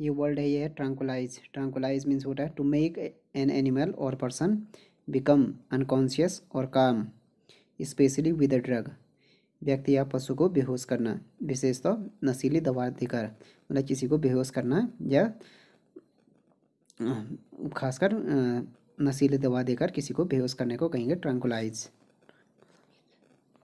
ये वर्ड है, ये है ट्रांकुलाइज ट्रांकुलाइज मीन्स होता है? टू मेक एन एनिमल और पर्सन बिकम अनकॉन्शियस और calm specially with a drug व्यक्ति या पशु को बेहोश करना, विशेषतः नशीली दवा देकर मतलब किसी को बेहोश करना या खासकर नशीली दवा देकर किसी को बेहोश करने को कहेंगे ट्रांकुलाइज